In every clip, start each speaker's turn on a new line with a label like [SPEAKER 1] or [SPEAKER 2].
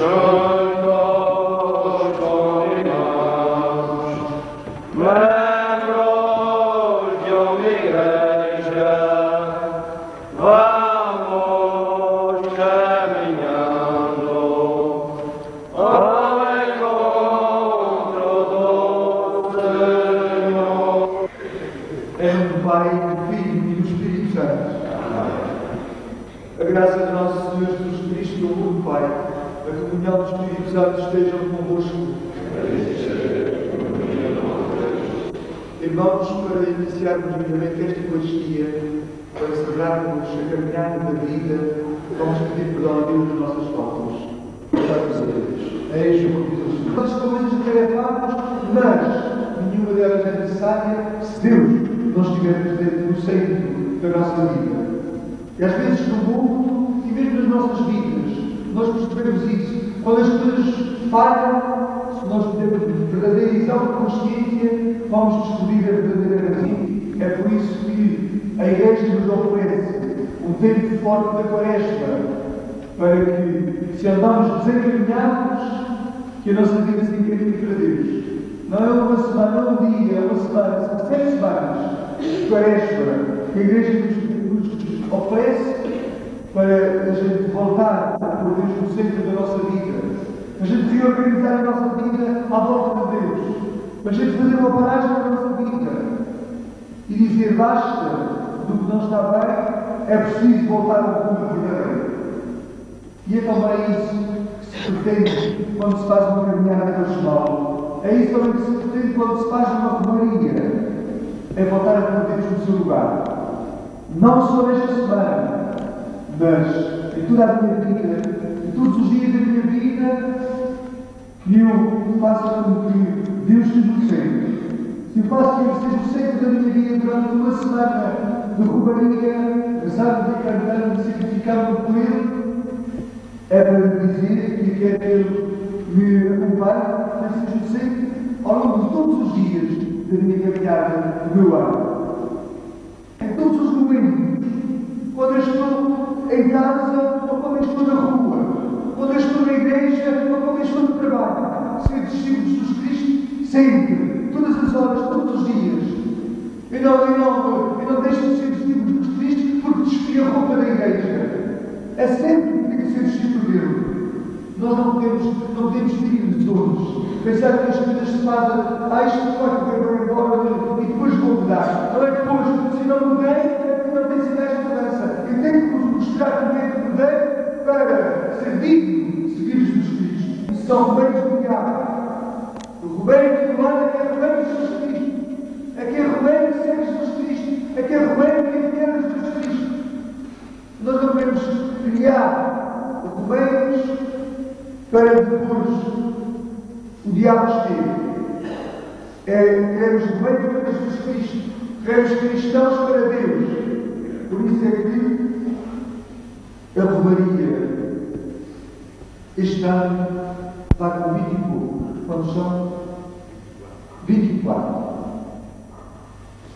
[SPEAKER 1] Oh. Para iniciarmos vivamente esta Eucaristia, para celebrarmos a caminhada da vida, vamos pedir perdão a Deus das nossas faltas. Vamos a Deus. Eis o que diz o Senhor. Todas as coisas atarefadas, mas nenhuma delas é necessária se Deus não estiver presente no centro da nossa vida. E às vezes no mundo e mesmo nas nossas vidas, nós percebemos isso. Quando as coisas falham, se nós temos verdadeira e consciência, vamos descobrir a verdadeira razão. É por isso que a Igreja nos oferece um forte da quaresma, para que, se andarmos desencaminhados, que a nossa vida se encaminhe para Deus. Não é uma semana, não é um dia, é uma semana, são sete semanas de quaresma que a Igreja nos, nos oferece para a gente voltar por Deus no centro da nossa vida, a gente reorganizar a nossa vida à volta de Deus, a gente fazer uma paragem na nossa vida e dizer basta do que não está bem, é preciso voltar ao rumo verdadeiro. E é também isso que se pretende quando se faz uma caminhada personal. É isso também que se pretende quando se faz uma romaria. É voltar a pôr Deus no seu lugar. Não só nesta semana, mas em toda a minha vida, em todos os dias da minha vida, que eu faça com que Deus seja o centro. Se eu faço que Ele seja o centro da minha vida durante uma semana de roubaria, rezando, cantando, significando por Ele, é para dizer que quer que Ele me acompanhe, mas seja o centro ao longo de todos os dias da minha caminhada, do meu ano. Em todos os momentos, quando eu estou em casa ou quando eu estou na rua, quando eu estou na igreja ou quando eu estou no trabalho, ser discípulo de Jesus Cristo, sempre, todas as horas, todos os dias. Eu não, eu não, eu não deixo de ser discípulo de Cristo porque desfio a roupa da igreja. É sempre que tenho que ser discípulo dele. Nós não podemos, não podemos ir de todos. Pensar que as coisas se fazem, ah, isto vai correr para embora e depois vou mudar. Não é depois, se não mudei, não tem sido esta mudança. Eu tenho que mostrar que mudei para ser digno de seguir Jesus Cristo. São do diabo. O que é Romeiro de Jesus Cristo. Aquele Romeiro que segue Jesus Cristo. Aquele Romeiro que entende Jesus Cristo. Nós não podemos criar Romeiros para depois o diabo esteve. É, queremos Romeiros para Jesus Cristo. Queremos cristãos para Deus. Por isso é que a Romaria este ano vai com 20 e pouco. Quando são 24.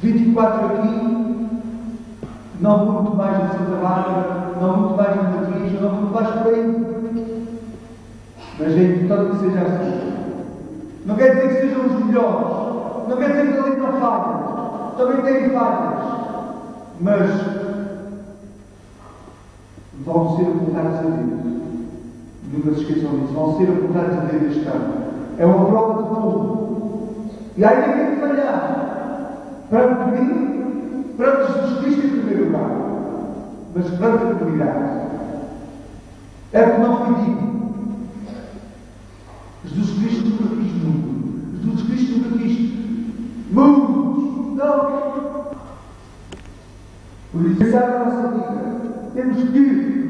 [SPEAKER 1] 24 aqui, não muito mais em Santa Bárbara, não muito mais em Matriz, não muito mais por aí. Mas é importante que seja assim. Não quer dizer que sejam os melhores, não quer dizer que ali não falhas, também têm falhas. Mas vão ser apontados a Deus. Nunca se esqueçam disso. Vão ser apontados a Deus este ano. É uma prova de fogo. E aí ninguém falhar. Para mim, para Jesus Cristo em primeiro lugar. Mas para a comunidade. É porque não digno. Jesus Cristo nunca quis mundo. Jesus Cristo nunca quis mundos. Não. Por isso, pensar na nossa vida. Temos que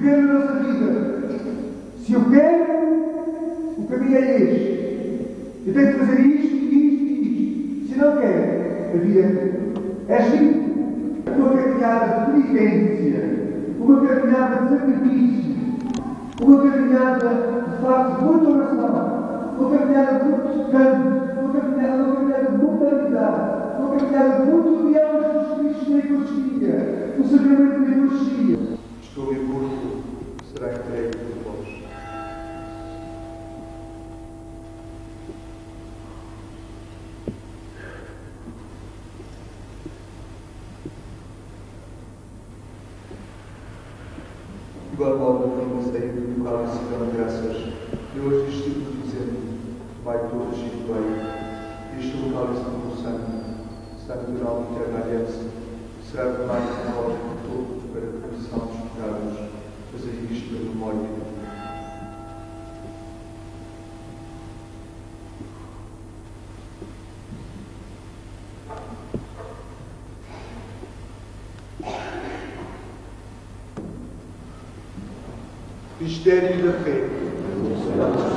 [SPEAKER 1] ver a nossa vida. Se eu quero, o caminho é este. Eu tenho que fazer isto, quero, a vida é assim. Uma caminhada de penitência, uma caminhada de sacrifício, uma caminhada de facto de muita oração, uma caminhada de muito canto, uma caminhada, uma caminhada de uma caminhada de muito com Jesus Cristo na Eucaristia, no sacramento da Eucaristia.
[SPEAKER 2] Estou em curso, será entregue por vós. Igual modo, não qual se dão graças. Eu hoje
[SPEAKER 1] Mistério da fé.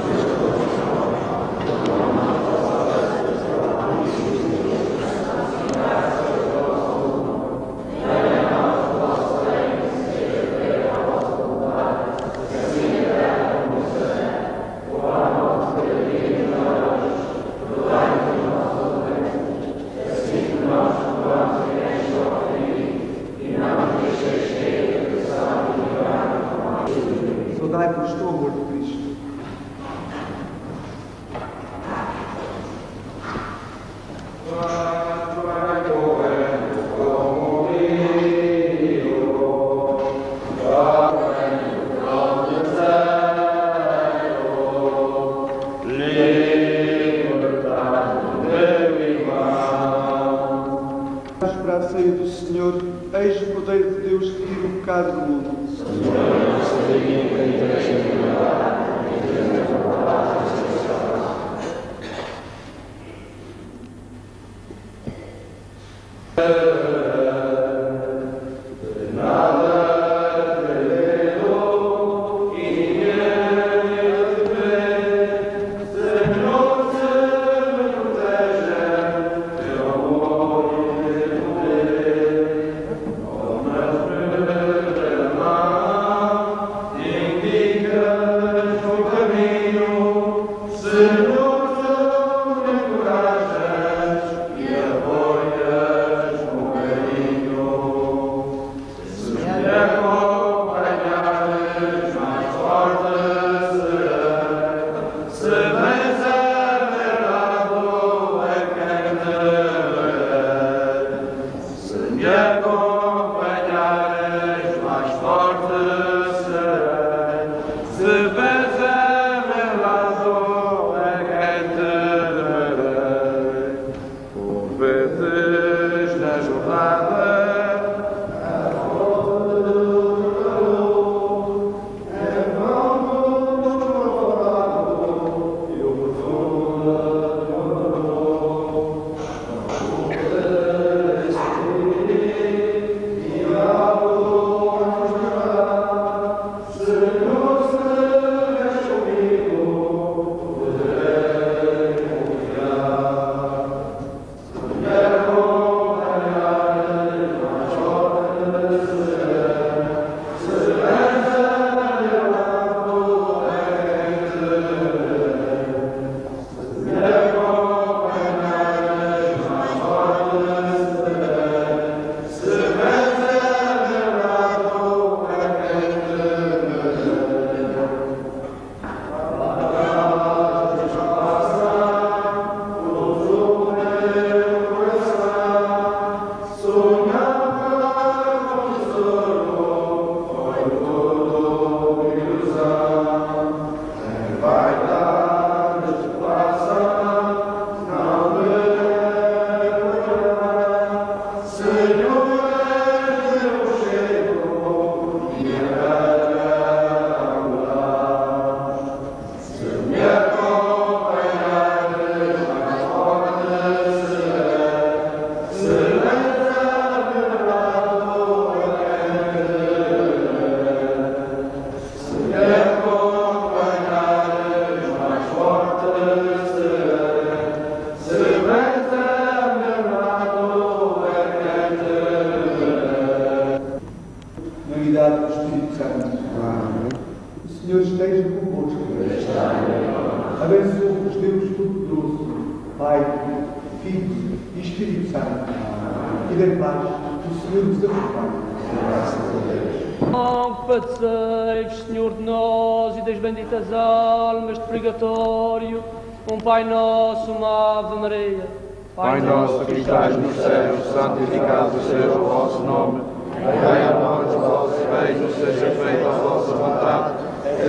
[SPEAKER 1] Que
[SPEAKER 3] estás nos céus, santificado seja o vosso nome. Venha a nós o vosso reino, seja feita a vossa vontade,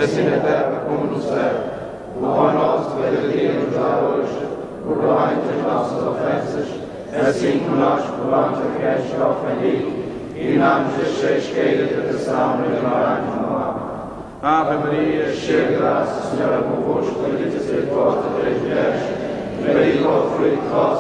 [SPEAKER 3] assim na terra como no céu. O pão nosso de cada dia nos dá hoje, perdoai as nossas ofensas, assim como nós perdoamos a quem nos ofendido. em nome de Jesus, que a tentação e a Ave Maria, cheia de graça, Senhor é convosco, bendita sois vós entre as mulheres, bendito é o fruto do vosso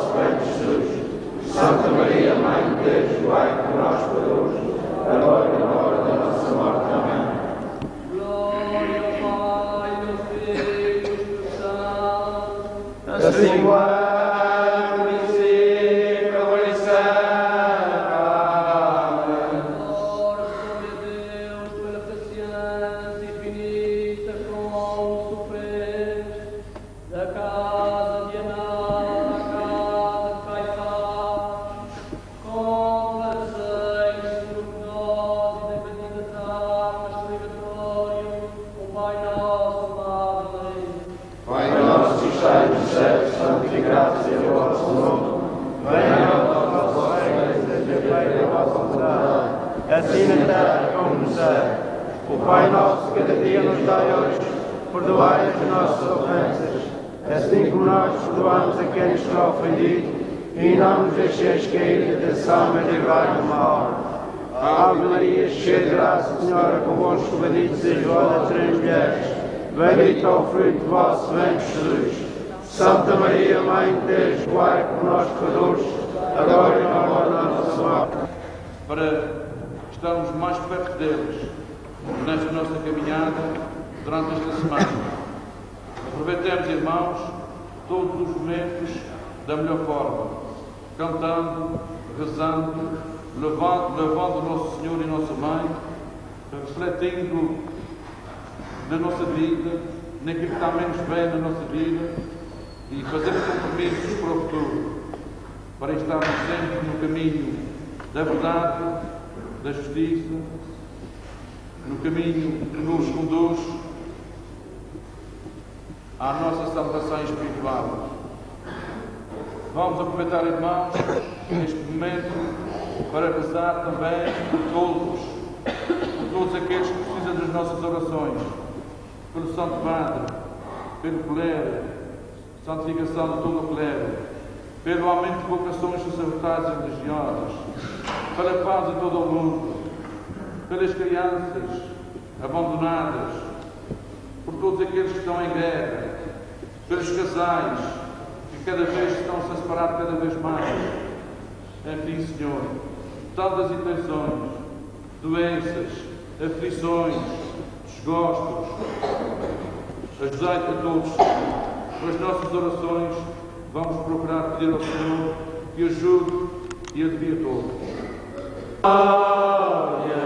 [SPEAKER 3] mas livrai do mal. Ave Maria, cheia de graça, o Senhor é convosco, bendito seja vós entre as mulheres, bendito é o fruto do vosso ventre, Jesus. Santa Maria, Mãe de Deus, rogai por nós pecadores, agora e na hora da nossa morte.
[SPEAKER 4] para estarmos mais perto deles nesta nossa caminhada durante esta semana. Aproveitemos, irmãos, todos os momentos da melhor forma, cantando, rezando, levando, levando nosso Senhor e nossa Mãe, refletindo na nossa vida, naquilo que está menos bem na nossa vida e fazendo compromissos para o futuro, para estarmos sempre no caminho da verdade, da justiça, no caminho que nos conduz à nossa salvação espiritual. Vamos aproveitar, irmãos, este momento para rezar também por todos, por todos aqueles que precisam das nossas orações, pelo Santo Padre, pelo clero, santificação de todo o clero, pelo aumento de vocações sacerdotais e religiosas, pela paz em todo o mundo, pelas crianças abandonadas, por todos aqueles que estão em guerra, pelos casais cada vez estão -se a separar cada vez mais. Enfim, Senhor, tantas intenções, doenças, aflições, desgostos, ajudai-te a todos. Com as nossas orações, vamos procurar pedir ao Senhor que ajude e alivie a todos.
[SPEAKER 3] Alcançais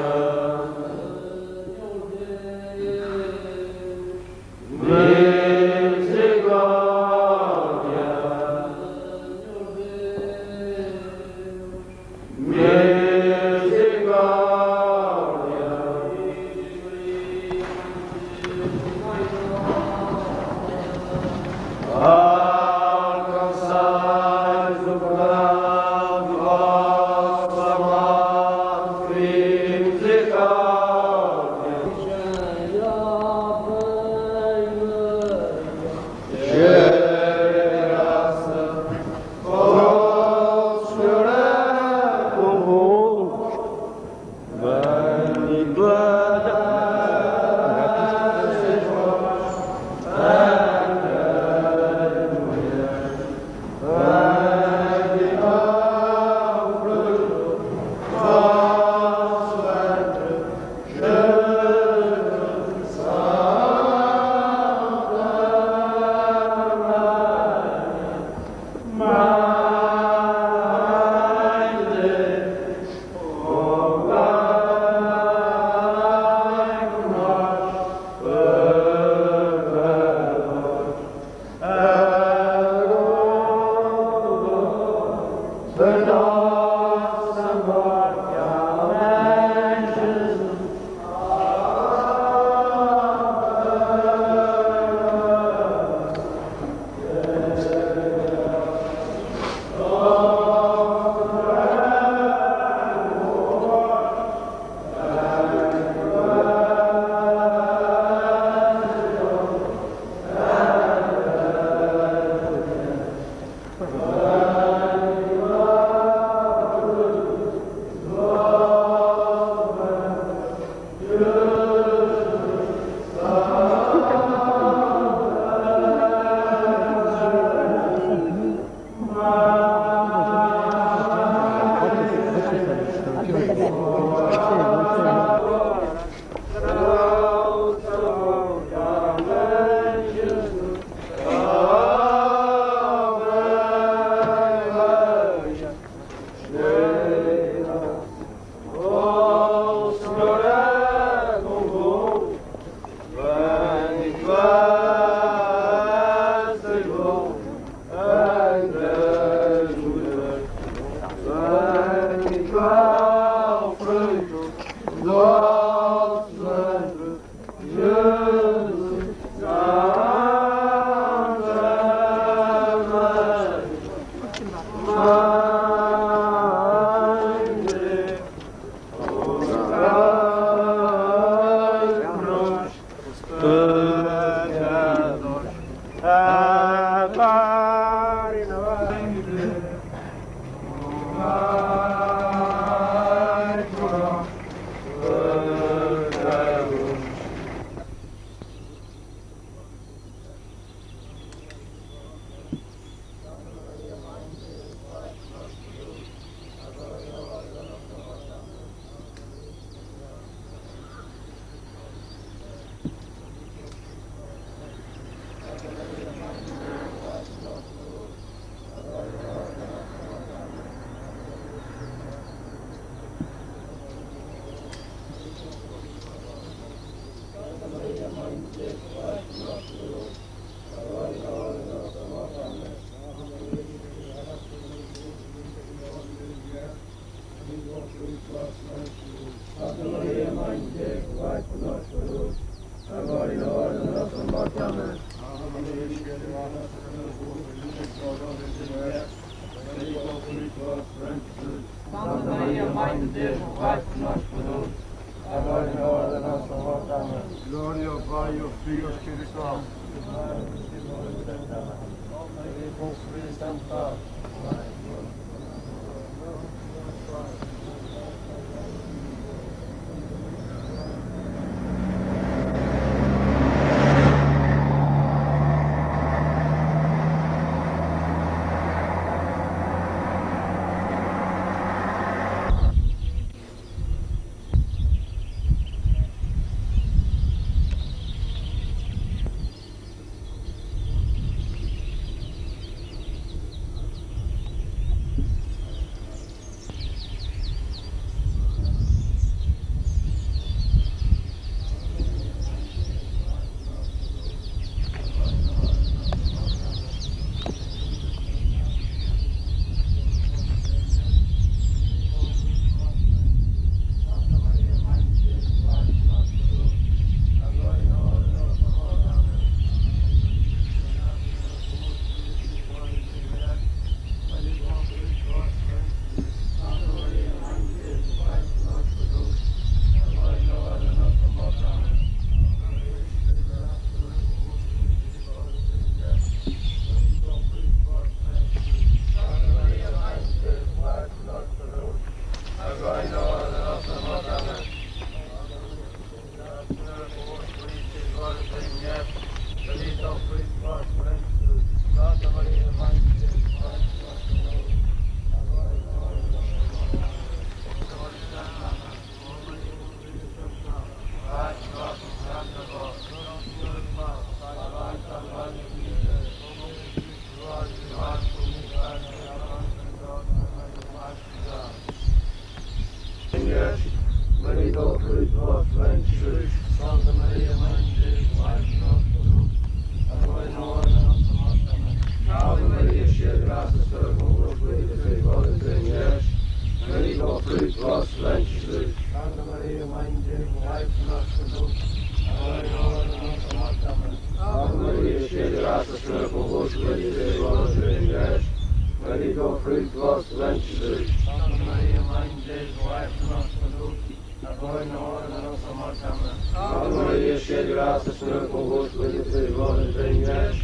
[SPEAKER 3] Santa Maria, Mãe de Deus, rogai nós, pecadores, agora e na hora da nossa morte. Amém. Ave Maria, de graça, Senhor é convosco, bendita sois vós entre as mulheres.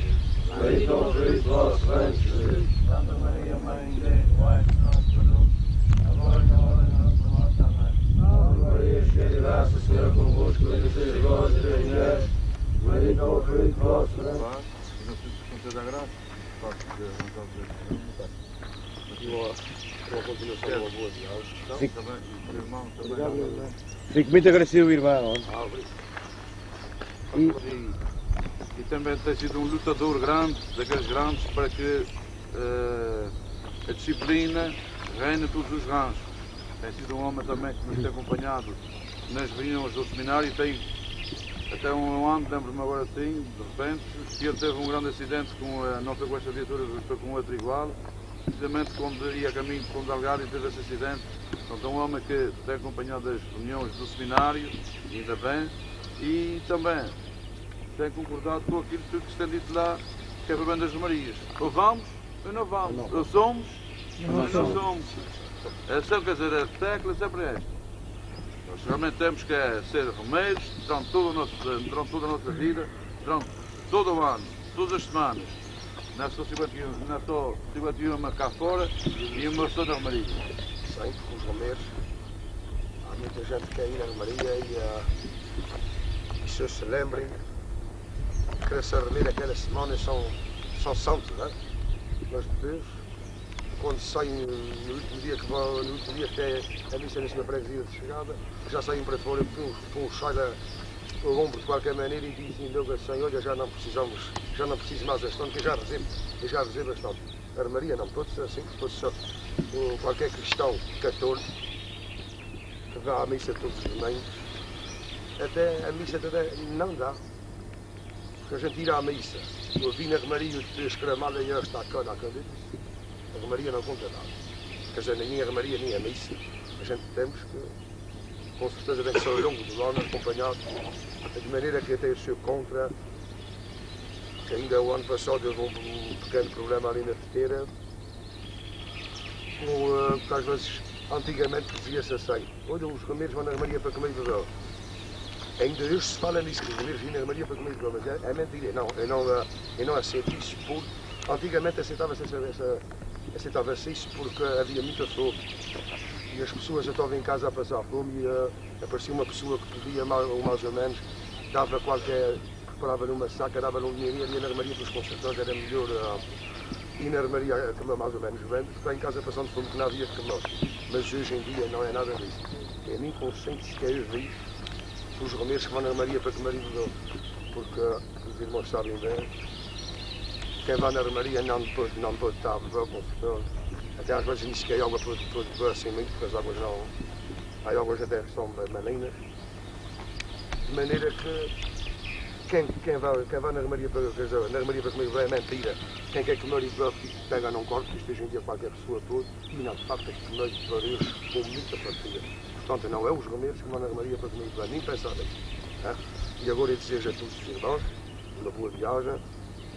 [SPEAKER 3] Bendito o fruto do. Santa Maria, Mãe de Deus, rogai por nós, pecadores, agora e na hora da nossa morte. Amém. Ave Maria, de graça, Senhor é convosco, bendita sois vós o vosso ventre.
[SPEAKER 4] Não se conceda a graça.
[SPEAKER 5] Continuação boa viagem.
[SPEAKER 4] Então, também, o irmão também.
[SPEAKER 6] Fico muito agradecido, irmão.
[SPEAKER 4] E, e também tem sido um lutador grande, daqueles grandes, para que eh, a disciplina reine todos os rãs. Tem sido um homem também que nos tem acompanhado nas reuniões do seminário e tem até um ano, lembro-me agora assim, de repente, que ele teve um grande acidente com, eh, não foi com esta viatura, foi com outra igual, precisamente quando ia a caminho de Condalgado e teve esse acidente. Portanto, é um homem que tem acompanhado as reuniões do seminário, ainda bem, e também tem concordado com aquilo que se tem dito lá, que é para bem das Marias. Ou vamos, ou não vamos. Ou somos, ou não somos. É sempre, quer dizer, a tecla sempre é esta. Nós realmente temos que é ser romeiros durante toda, a nossa, durante toda a nossa vida, durante todo o ano, todas as semanas. É só 51, não é só 51 cá fora e uma só na Romaria.
[SPEAKER 5] Sempre com os romeiros. Há muita gente que quer ir à Romaria e uh, as pessoas se lembrem que essa reunir aquelas semanas são, são santos, não é? Mas depois, quando saem no último dia que vão, no último dia que é a missa na freguesia de chegada, já saem para fora com um sai o ombro de qualquer maneira e logo assim, olha, já não precisamos, já não preciso mais bastante, que eu já recebo, eu já recebo bastante. A armaria não, todos assim, todos só, qualquer cristão católico que vá à missa todos os domingos, até a missa até não dá. Porque a gente ir à missa, eu vi na Romaria escramada e está cá na cabeça, a Romaria não conta nada. Quer dizer, nem a Romaria nem a missa, a gente temos que com certeza que ser ao longo do ano acompanhado, de maneira que até o seu contra, que ainda o ano passado houve um pequeno problema ali na teteira, com, uh, às vezes, antigamente dizia-se assim, olha, os romeiros vão na Maria para comer e beber. Ainda hoje se fala nisso, que os romeiros vêm na Maria para comer e beber, mas é, é mentira, não, eu não, eu não aceito isso, porque antigamente aceitava-se essa, aceitava isso porque havia muita fome e as pessoas já estavam em casa a passar fome e uh, aparecia uma pessoa que podia mais ou, mais ou menos, dava qualquer, preparava numa saca, dava num dinheiro e na armaria dos consultores era melhor uh, ir na armaria comer mais ou menos bem, está em casa passando fome que não havia de comer. Mas hoje em dia não é nada disso. É nem consciente sequer eu vi os romeiros que vão na armaria para comer e beber, porque os irmãos sabem bem, quem vai na armaria não pode, não pode estar a beber até às vezes nem sequer água por, por, por assim muito, porque as águas não. Há águas até que são malinas. De maneira que quem, quem, vai, quem vai na armaria para, na armaria para comer é mentira. Quem quer comer e beber, pega num corpo, isto hoje em dia qualquer pessoa toda, e não, de facto, tem que comer para Deus com muita partida. Portanto, não é os romeiros que vão na armaria para comer e beber, nem pensar nisso. E agora eu desejo a todos os irmãos uma boa viagem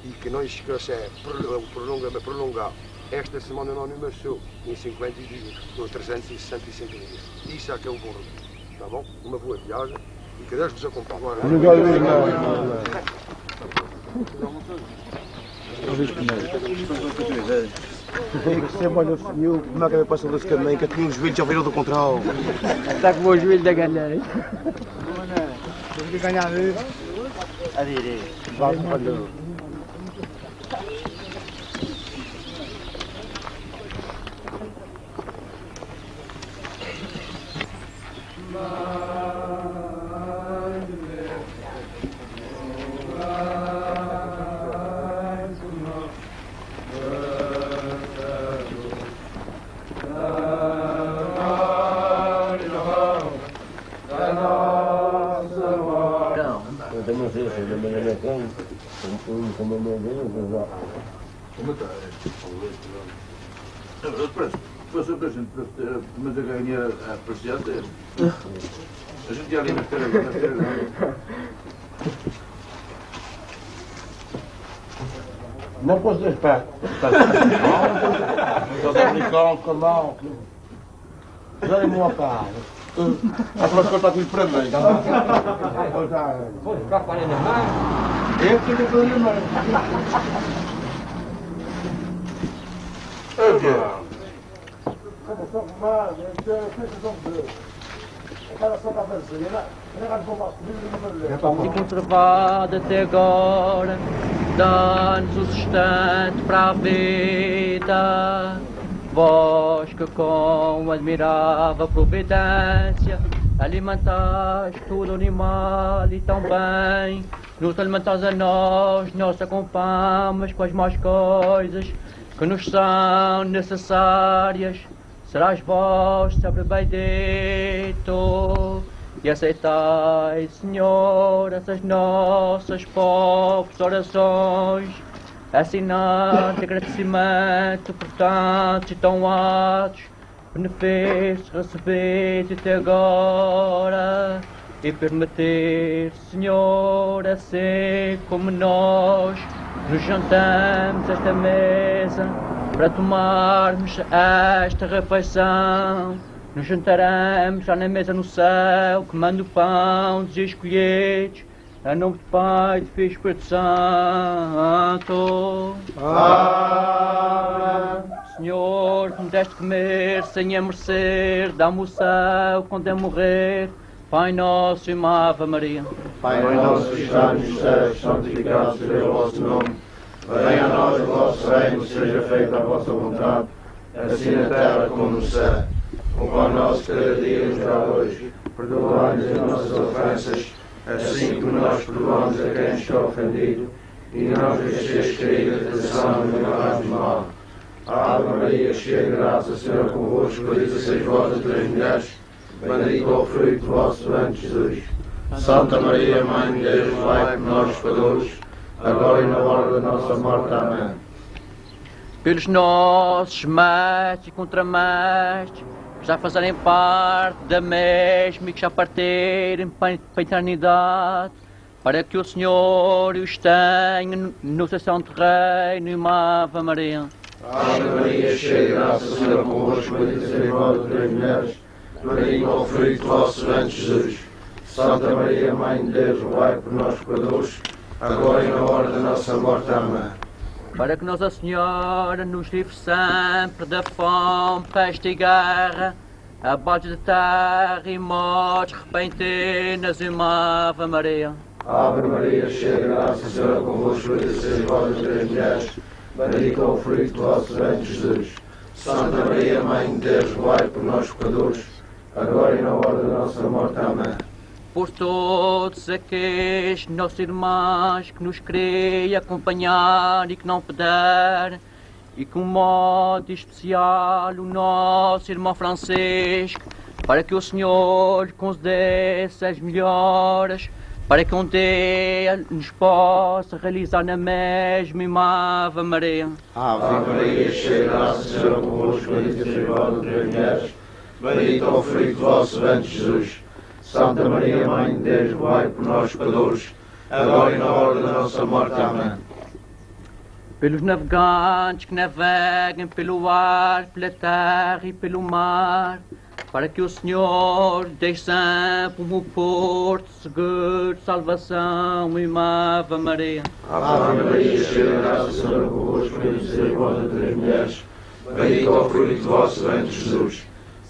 [SPEAKER 5] e que não esqueça é prolongar, prolongar esta semana não nasceu em 50 dias, ou 365 dias. Isso é que é o bom Tá bom? Uma boa viagem e que Deus vos acompanhe.
[SPEAKER 7] Obrigado, irmão. Ser olha o senhor, como é que vai passar desse caminho, que tinha os joelhos já viram do contrário.
[SPEAKER 8] Está com o joelho da galera.
[SPEAKER 7] Que ganhar a ver. A direita. Vai, olha.
[SPEAKER 4] Depois a gente, mas a ganhar a presidente, a gente já ali na feira, na feira,
[SPEAKER 7] Posso esperar. Estou a brincar com a mão. Já é uma cara. A próxima está tudo para mim.
[SPEAKER 8] Vou ficar falando mais.
[SPEAKER 7] Eu fico para mim, mano.
[SPEAKER 8] E conservado até agora, dá-nos o sustento para a vida. Vós que com admirável providência alimentais todo animal e tão bem, nos alimentais a nós, nós acompanhamos com as más coisas que nos são necessárias. Serás vós sempre bendito e aceitai, Senhor, essas nossas pobres orações assinante agradecimento por tantos e tão altos benefícios recebidos até agora e permitir, Senhor, assim como nós nos juntamos a esta mesa para tomarmos esta refeição. Nos juntaremos já na mesa no céu, comendo o pão dos escolhidos, em nome do Pai, do Filho e do Espírito Santo. Senhor, que me deste comer sem a merecer, dá-me o céu quando eu morrer. Pai nosso e Ave Maria.
[SPEAKER 3] Pai nosso que está nos céus, santificado seja o vosso nome. Venha a nós o vosso reino, seja feita a vossa vontade, assim na terra como no céu. O pão nosso cada dia nos dá hoje. Perdoai-nos as nossas ofensas, assim como nós perdoamos a quem está ofendido. E não nos deixeis cair na tentação e livrai-nos do mal. Ave Maria, cheia de graça, o Senhor é convosco, bendita sois vós entre as mulheres, bendito é o fruto do vosso ventre, Jesus. Santa Maria, Mãe de Deus, vai por nós, pecadores, agora e na hora da nossa morte. Amém.
[SPEAKER 8] pelos nossos mestres e contramestres, que já fazerem parte da mesma e que já partirem para a eternidade, para que o Senhor os tenha no- seu santo reino e uma Ave Maria.
[SPEAKER 3] Ave Maria, cheia de graça, o Senhor é convosco, bendita sois vós entre as mulheres, bendito é o fruto do vosso ventre, Jesus. Santa Maria, Mãe de Deus, vai por nós, pecadores, agora e na hora da nossa morte. Amém.
[SPEAKER 8] Para que Nossa Senhora nos livre sempre da fome, peste e guerra, abates de terra e mortes repentinas e uma Ave Maria.
[SPEAKER 3] Ave Maria, cheia de graça, o Senhor é convosco, bendita sois vós entre as mulheres, bendito é o fruto do vosso ventre, Jesus. Santa Maria, Mãe de Deus, vai por nós, pecadores, agora e na hora da nossa morte. Amém.
[SPEAKER 8] Por todos aqueles nossos irmãos que nos querem acompanhar e que não puderam, e com modo especial o nosso irmão Francisco, para que o Senhor concedesse as melhoras, para que um dia nos possa realizar na mesma uma Ave Maria.
[SPEAKER 3] Ave Maria, cheia de graça, Senhor convosco, bendita sois vós entre mulheres, bendito é o fruto do vosso ventre, Jesus. Santa Maria, Mãe de Deus, vai por nós, pecadores, agora e na hora da nossa morte. Amém.
[SPEAKER 8] pelos navegantes que naveguem pelo ar, pela terra e pelo mar, para que o Senhor deixe sempre um porto seguro, de salvação e uma Ave Maria.
[SPEAKER 3] Ave Maria, cheia de graça, Senhor é convosco, bendita sois vós entre as mulheres, bendito é o fruto do vosso ventre, Jesus.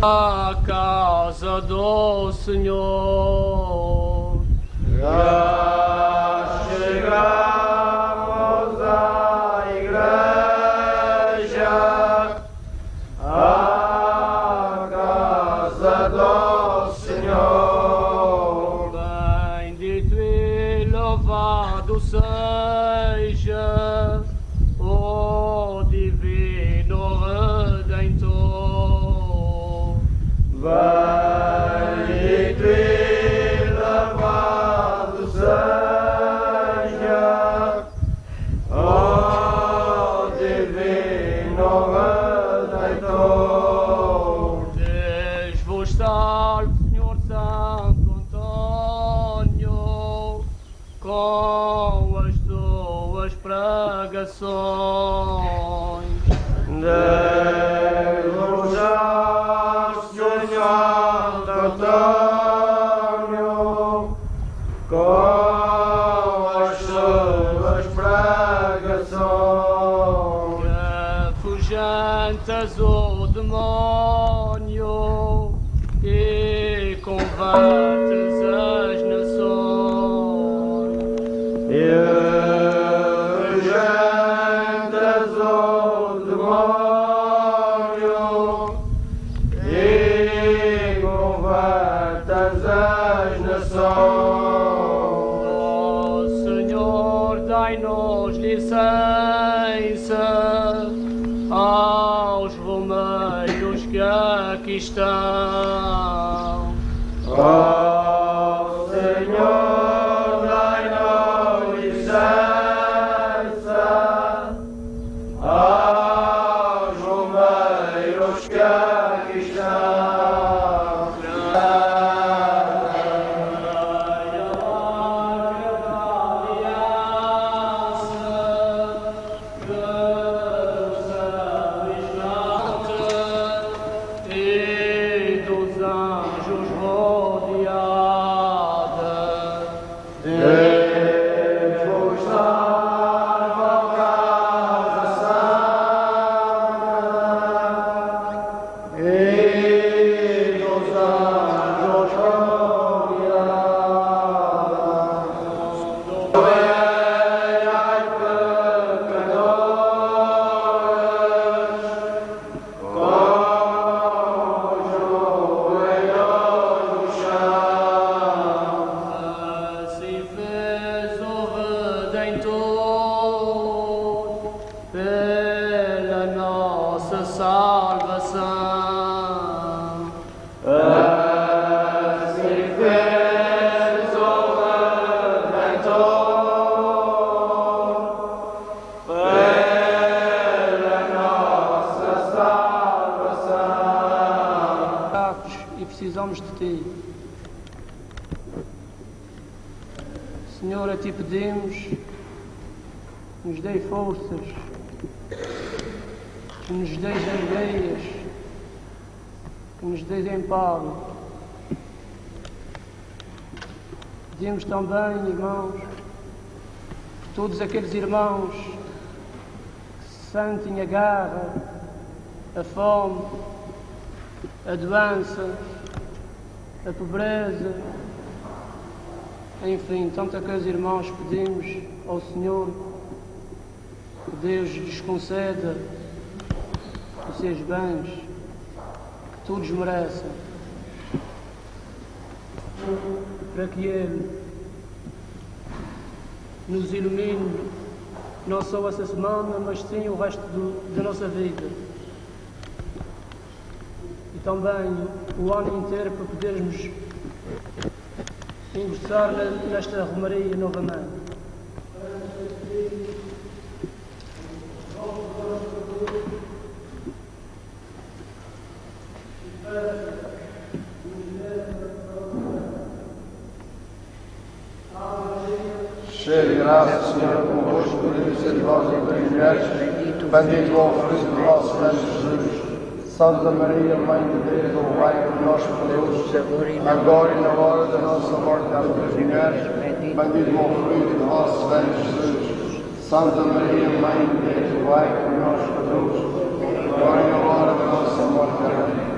[SPEAKER 9] A casa do Senhor. Pedimos também, irmãos, que todos aqueles irmãos que sentem a garra, a fome, a doença, a pobreza, enfim, tanta coisa, irmãos, pedimos ao Senhor que Deus lhes conceda os seus bens, que todos merecem, para que Ele nos ilumine não só essa semana, mas sim o resto do- da nossa vida e também o ano inteiro para podermos ingressar ne- nesta romaria novamente.
[SPEAKER 2] Cheia de graça, Senhor, convosco, seja vós entre as mulheres, bendito é o fruto do vosso ventre, Jesus. Santa Maria, Mãe de Deus, rogai por nós, pecadores, agora e na hora da nossa morte, entre as mulheres, bendito é o fruto do vosso ventre, Jesus. Santa Maria, Mãe de Deus, rogai por nós, pecadores, agora e na hora da nossa morte. Amém.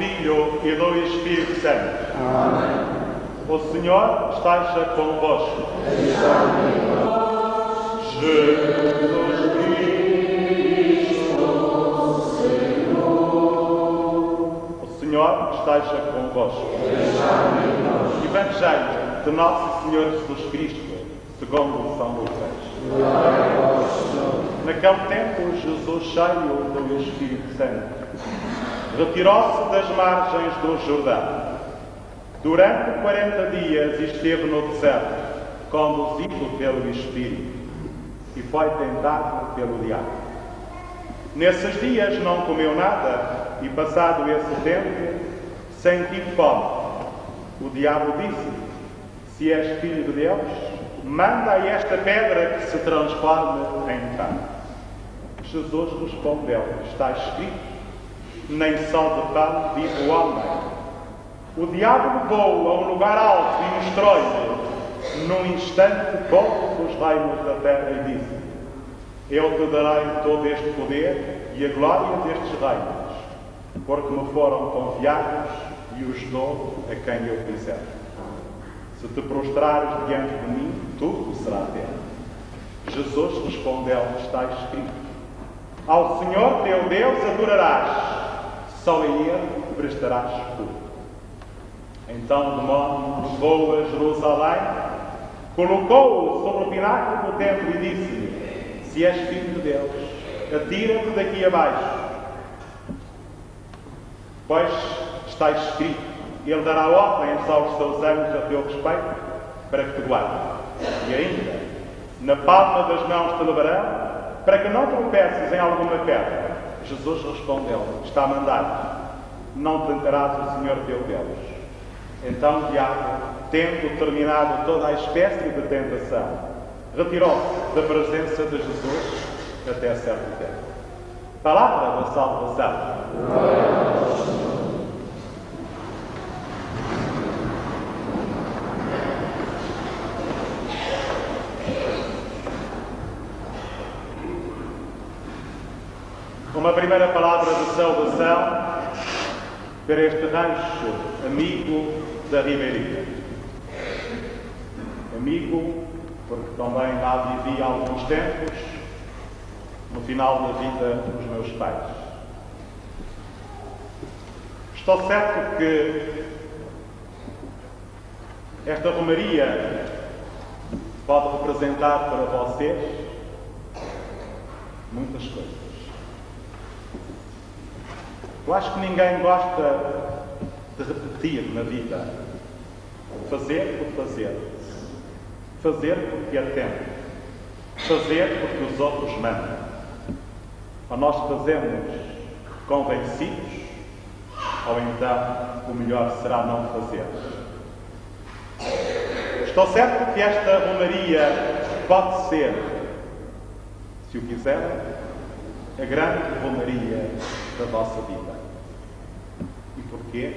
[SPEAKER 10] Filho e do Espírito Santo. Amém. O Senhor esteja convosco. Jesus Cristo, Senhor. O Senhor esteja convosco. Evangelho de Nosso Senhor Jesus Cristo, segundo São Lucas. Naquele tempo, Jesus, cheio do Espírito Santo, retirou-se das margens do Jordão. Durante 40 dias esteve no deserto, conduzido pelo Espírito, e foi tentado pelo diabo. Nesses dias não comeu nada, e passado esse tempo, sentiu fome. O diabo disse: Se és filho de Deus, manda esta pedra que se transforme em carne. Jesus respondeu: Está escrito, nem só de pão vive o homem. O diabo levou a um lugar alto e mostrou-lhe, num instante, todos os reinos da terra e disse: Eu te darei todo este poder e a glória destes reinos, porque me foram confiados e os dou a quem eu quiser. Se te prostrares diante de mim, tudo será teu. Jesus respondeu: Está escrito. Ao Senhor teu Deus adorarás, só a Ele prestarás culto. Então demónio levou a Jerusalém, colocou-o sobre o pináculo do templo e disse-lhe: Se és filho de Deus, atira-te daqui abaixo. Pois está escrito: Ele dará ordens aos seus anjos a teu respeito para que te guardem. E ainda, na palma das mãos te levarão, para que não tropeces em alguma pedra. Jesus respondeu: Está mandado, não tentarás o Senhor teu Deus. Então o diabo, tendo terminado toda a espécie de tentação, retirou-se da presença de Jesus até certo tempo. Palavra da salvação. Uma primeira palavra de saudação para este rancho amigo da Ribeirinha. Amigo, porque também lá vivi há alguns tempos, no final da vida dos meus pais. Estou certo que esta romaria pode representar para vocês muitas coisas. Eu acho que ninguém gosta de repetir na vida. Fazer por fazer. Fazer porque é tempo. Fazer porque os outros mandam. Ou nós fazemos convencidos, ou então o melhor será não fazer. Estou certo que esta romaria pode ser, se o quiserem, a grande romaria da vossa vida. E porquê?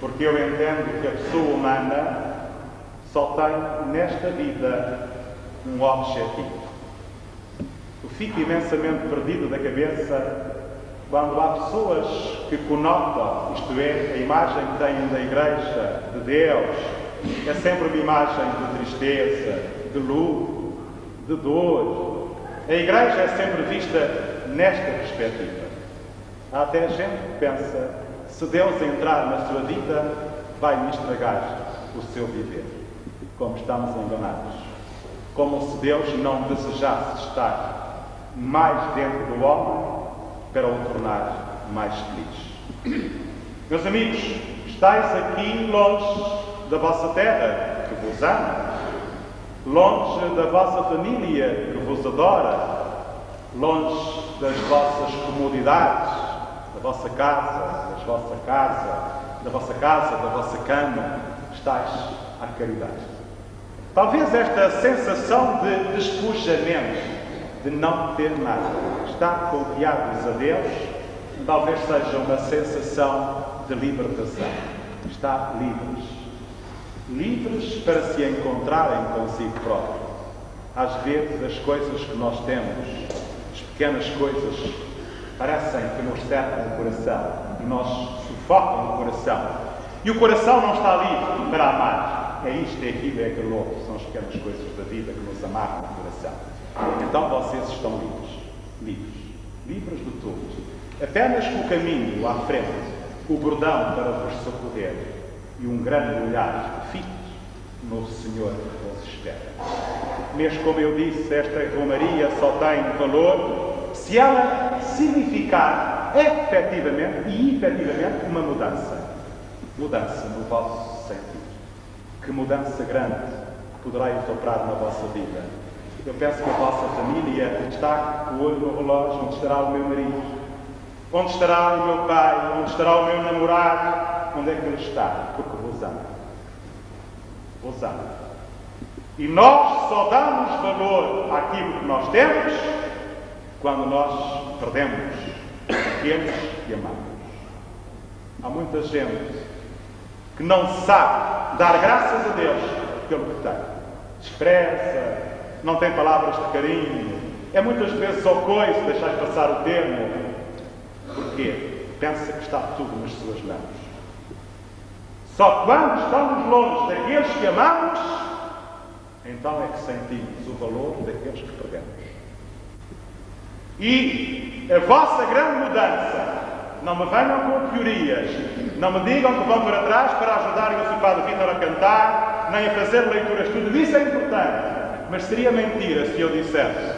[SPEAKER 10] Porque eu entendo que a pessoa humana só tem nesta vida um objetivo. Eu fico imensamente perdido da cabeça quando há pessoas que conotam, isto é, a imagem que têm da Igreja, de Deus, é sempre uma imagem de tristeza, de luto, de dor. A Igreja é sempre vista nesta perspectiva. Há até gente que pensa, se Deus entrar na sua vida, vai-me estragar o seu viver. Como estamos enganados. Como se Deus não desejasse estar mais dentro do homem para o tornar mais feliz. Meus amigos, estáis aqui longe da vossa terra, que vos ama, longe da vossa família, que vos adora, longe das vossas comodidades, da vossa casa, da vossa casa, da vossa casa, da vossa cama, estáis à caridade. Talvez esta sensação de despojamento, de não ter nada, estar confiados a Deus, talvez seja uma sensação de libertação. Está livres. Livres para se encontrarem consigo próprios. Às vezes as coisas que nós temos, as pequenas coisas, parecem que nos cercam o coração e nós sufocam o coração. E o coração não está livre para amar. É isto, é aquilo, é aquilo outro. São as pequenas coisas da vida que nos amarram o coração. Então vocês estão livres. Livres. Livres de tudo. Apenas com o caminho à frente, o bordão para vos socorrer e um grande olhar fito no Senhor que vos espera. Mas, como eu disse, esta romaria só tem valor se ela significar efetivamente e efetivamente uma mudança. Mudança no vosso sentido. Que mudança grande poderai operar na vossa vida. Eu peço que a vossa família com o olho no relógio onde estará o meu marido, onde estará o meu pai, onde estará o meu namorado, onde é que ele está, porque vos amo. Vos amo. E nós só damos valor àquilo que nós temos quando nós perdemos que amamos. Há muita gente que não sabe dar graças a Deus pelo que tem. Despreza, não tem palavras de carinho, é muitas vezes ocoice, deixar passar o termo. Porquê? Pensa que está tudo nas suas mãos. Só quando estamos longe daqueles que amamos, então é que sentimos o valor daqueles que perdemos. E a vossa grande mudança, não me venham com teorias, não me digam que vão para trás para ajudarem o seu Padre Vitor a cantar, nem a fazer leituras, tudo isso é importante. Mas seria mentira se eu dissesse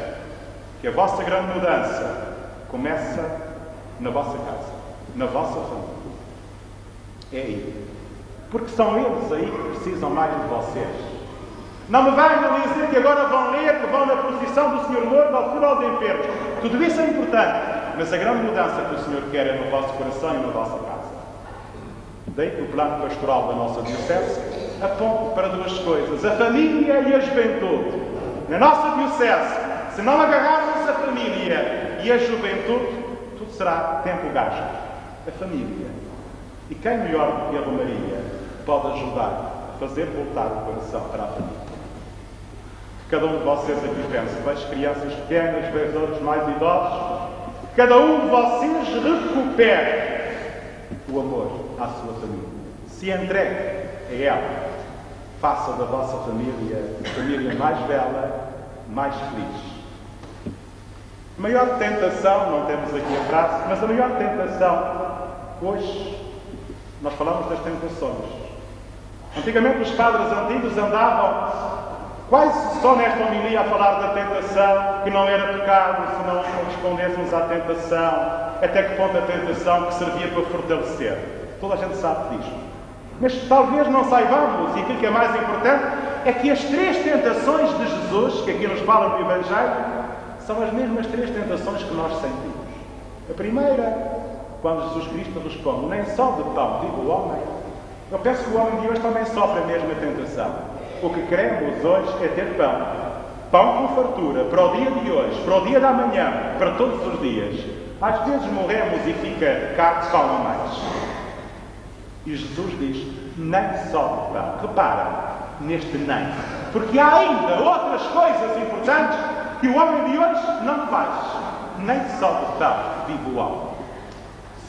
[SPEAKER 10] que a vossa grande mudança começa na vossa casa, na vossa família. É aí. Porque são eles aí que precisam mais de vocês. Não me venham dizer que agora vão ler, que vão na procissão do Senhor Morto, ao aos enfermos. Tudo isso é importante. Mas a grande mudança que o Senhor quer é no vosso coração e na vossa casa. Daí que o plano pastoral da nossa Diocese aponta para duas coisas: a família e a juventude. Na nossa Diocese, se não agarrarmos a família e a juventude, tudo será tempo gasto. A família. E quem melhor do que a Romaria pode ajudar a fazer voltar o coração para a família? Cada um de vocês aqui pensa, vejo crianças pequenas, outros mais idosos. Cada um de vocês recupere o amor à sua família. Se entregue a ela. Faça da vossa família a família mais bela, mais feliz. A maior tentação, não temos aqui a frase, mas a maior tentação, hoje, nós falamos das tentações. Antigamente os padres antigos andavam quase só nesta homilia a falar da tentação, que não era pecado se não respondêssemos à tentação, até que ponto a tentação que servia para fortalecer. Toda a gente sabe disto. Mas talvez não saibamos, e aquilo que é mais importante, é que as três tentações de Jesus, que aqui nos falam no Evangelho, são as mesmas três tentações que nós sentimos. A primeira, quando Jesus Cristo responde, nem só de pão vive o homem. Eu penso que o homem de hoje também sofre a mesma tentação. O que queremos hoje é ter pão. Pão com fartura, para o dia de hoje, para o dia da manhã, para todos os dias. Às vezes morremos e fica cá pão a mais. E Jesus diz, nem só pão. Repara neste nem. Porque há ainda outras coisas importantes que o homem de hoje não faz. Nem só pão vive o homem.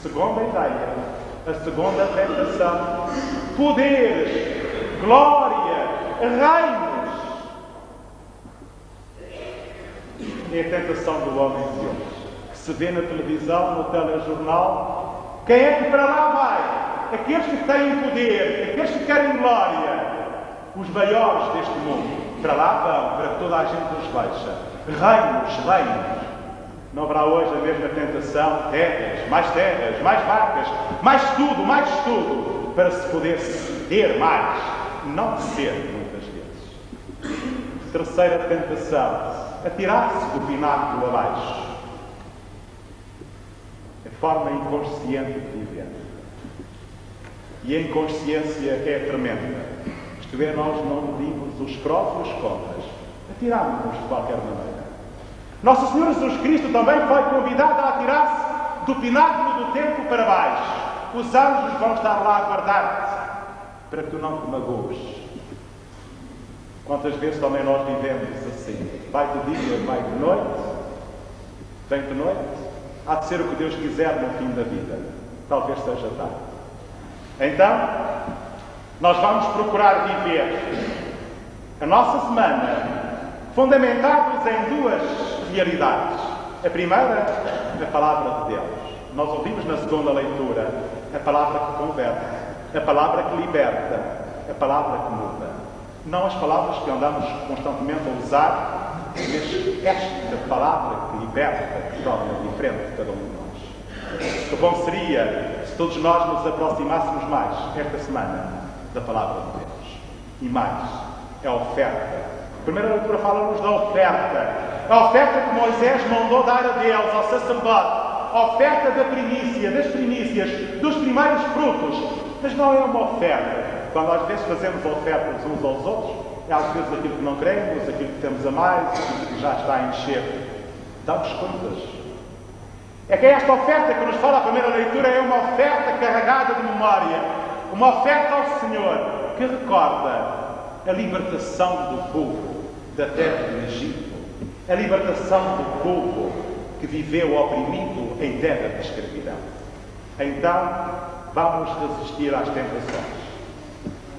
[SPEAKER 10] Segunda ideia, a segunda tentação. Poderes, glória, reinos. É a tentação do homem de hoje. Que se vê na televisão, no telejornal. Quem é que para lá vai? Aqueles que têm poder, aqueles que querem glória. Os maiores deste mundo. Para lá vão, para que toda a gente os veja. Reinos, reinos. Não haverá hoje a mesma tentação, terras, mais terras, mais vacas, mais tudo, mais tudo, para se poder ter mais, não ser muitas vezes. Terceira tentação, atirar-se do pináculo abaixo. forma inconsciente de viver. E a inconsciência é tremenda. Isto é, nós não medimos os próprios contras. Atiramos-nos de qualquer maneira. Nosso Senhor Jesus Cristo também foi convidado a atirar-se do pináculo do templo para baixo. Os anjos vão estar lá a guardar-te para que tu não te magoes. Quantas vezes também nós vivemos assim? Vai de dia, vai de noite, vem de noite, há de ser o que Deus quiser no fim da vida. Talvez seja tarde. Então, nós vamos procurar viver a nossa semana fundamentados em duas realidades. A primeira, a palavra de Deus. Nós ouvimos na segunda leitura a palavra que converte, a palavra que liberta, a palavra que muda. Não as palavras que andamos constantemente a usar, mas esta palavra que liberta, que torna diferente cada um de nós. Que bom seria se todos nós nos aproximássemos mais esta semana da palavra de Deus. E mais, é a oferta. Primeira leitura fala-nos da oferta. A oferta que Moisés mandou dar a Deus, ao sacerdote. A oferta da primícia, das primícias, dos primeiros frutos. Mas não é uma oferta. Quando às vezes fazemos ofertas uns aos outros, é às vezes aquilo que não queremos, aquilo que temos a mais, aquilo que já está a encher. Damos contas. É que esta oferta que nos fala a primeira leitura é uma oferta carregada de memória. Uma oferta ao Senhor que recorda a libertação do povo da terra do Egito, a libertação do povo que viveu oprimido em terra de escravidão. Então, vamos resistir às tentações.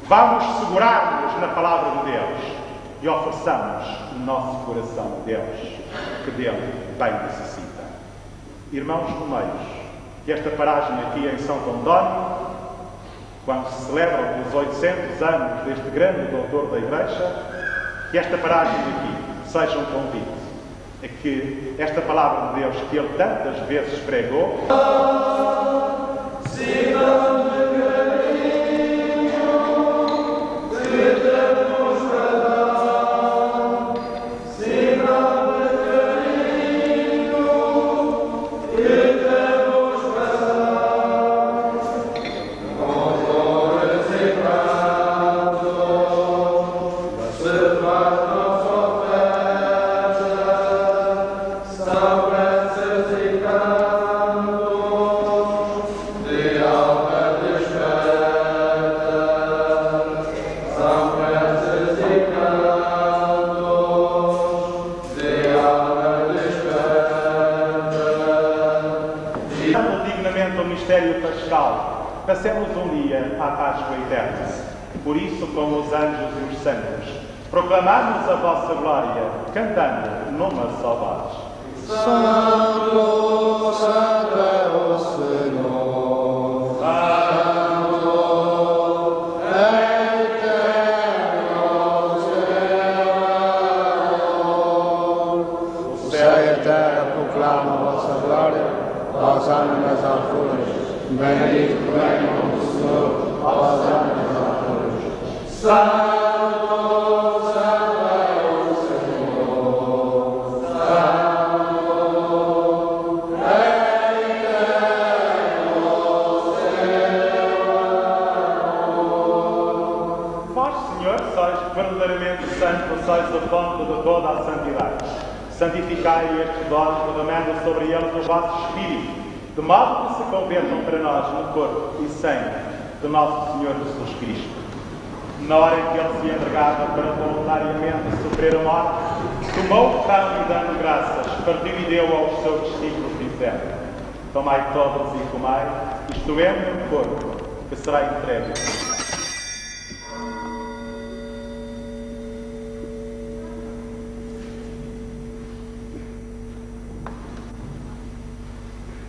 [SPEAKER 10] Vamos segurar-nos na palavra de Deus e ofereçamos o nosso coração a Deus, que dele bem necessita. Irmãos Romeiros, esta paragem aqui em São António quando se celebram os 800 anos deste grande doutor da Igreja, que esta paragem aqui seja um convite a que esta palavra de Deus que ele tantas vezes pregou. Dando Por isso, com os anjos e os santos, proclamamos a vossa glória, cantando numa só voz.
[SPEAKER 2] Santo, Santo é o Senhor. Santo, vossa glória, aos ânimos alturas. Bendito venha o Senhor, aos ânimos alturas. Santo, Santo é o Senhor. Santo,
[SPEAKER 10] Vós, Senhor, sois verdadeiramente santo, sois a fonte de toda a santidade. Santificai estes dons, derramando sobre eles o vosso Espírito, de modo que se convertam para nós no corpo e sangue de nosso Senhor Jesus Cristo. Na hora em que ele se entregava para voluntariamente sofrer a morte, tomou o pão e dando graças, partiu e deu aos seus discípulos, dizendo: Tomai todos e comai, isto é o meu corpo, que será entregue.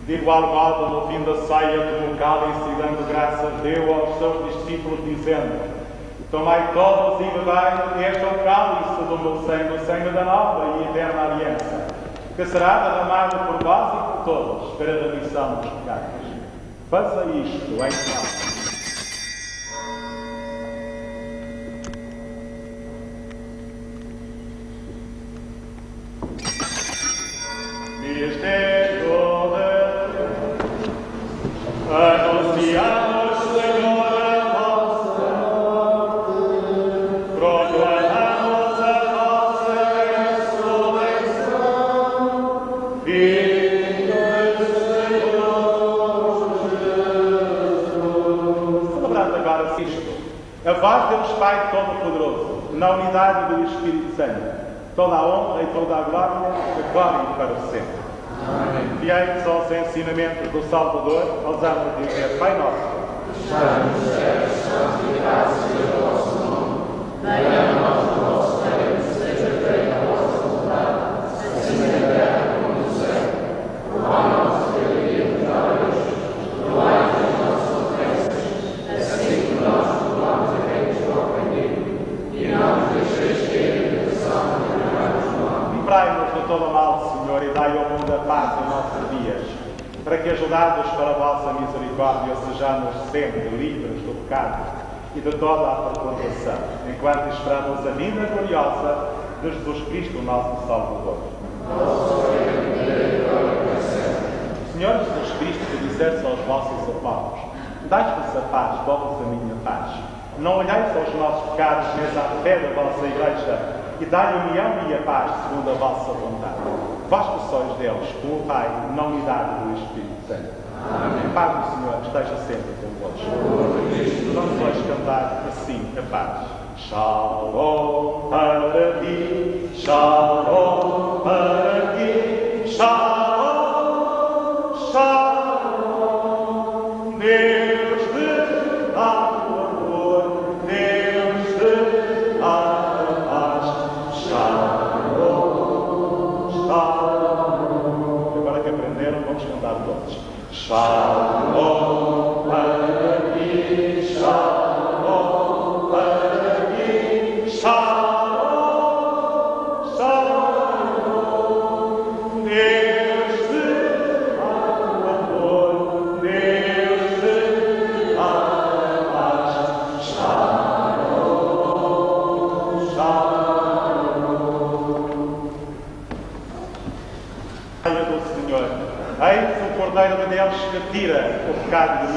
[SPEAKER 10] De igual modo, no fim da ceia, tomou cálice dando graças, deu aos seus discípulos, dizendo: Tomai todos e bebei, este é cálice do meu sangue, o sangue da nova e eterna aliança, que será derramado por vós e por todos, para a remissão dos pecados. Faça isto em memória. Deus Pai Todo-Poderoso, na unidade do Espírito Santo, toda a honra e toda a glória, agora e para sempre. Fiéis aos ensinamentos do Salvador, ousamos dizer, Pai Nosso, de todo o mal, Senhor, e dai ao mundo a paz em nossos dias, para que, ajudados pela vossa misericórdia, sejamos sempre livres do pecado e de toda a perturbação, enquanto esperamos a vinda gloriosa de Jesus Cristo, nosso Salvador. Senhor Jesus Cristo, que disseste aos vossos apóstolos, dai-vos a paz, dou-vos a minha paz. Não olhais aos nossos pecados, mas à fé da vossa Igreja, e dai a união e a paz segundo a vossa vontade. Vós sois Deus, com o Pai, na unidade do Espírito Santo. Amém. A paz do Senhor esteja sempre convosco. Vamos hoje cantar assim a paz. Shalom para ti, shalom para ti, shalom, shalom. Deus Shalom eis